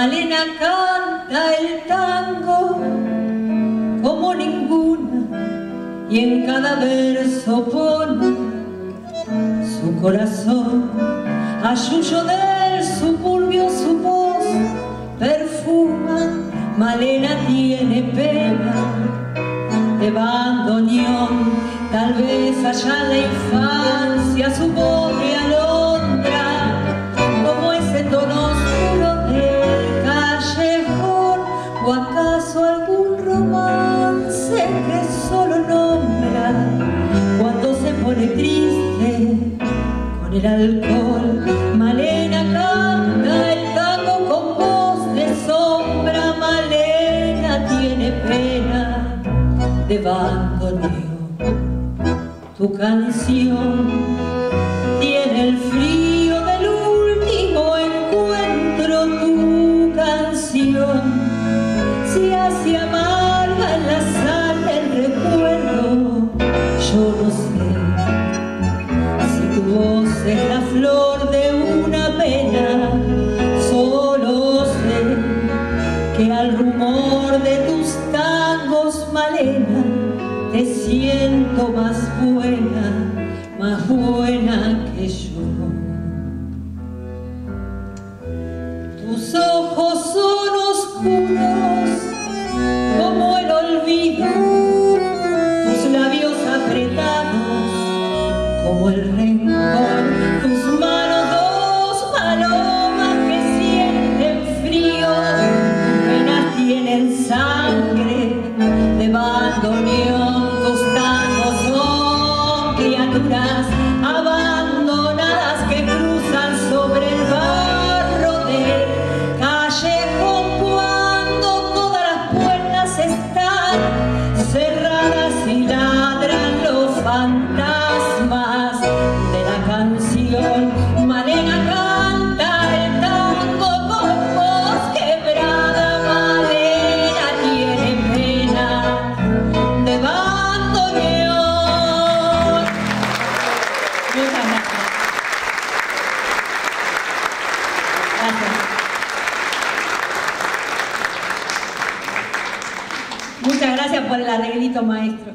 Malena canta el tango como ninguna y en cada verso pone su corazón. A yuyo del suburbio su voz perfuma. Malena tiene pena de bandoneón. Tal vez allá en la infancia el alcohol. Malena canta el tango con voz de sombra. Malena tiene pena de bandoneo tu canción de tus tangos Malena te siento más buena, más buena que yo. Tus ojos son oscuros como el olvido, tus labios apretados como el rencor, sangre de bandoneón, tus son criaturas abandonadas que cruzan sobre el barro del callejón. Cuando todas las puertas están cerradas y ladran los fantasmas Gracias. Muchas gracias por el arreglito, maestro.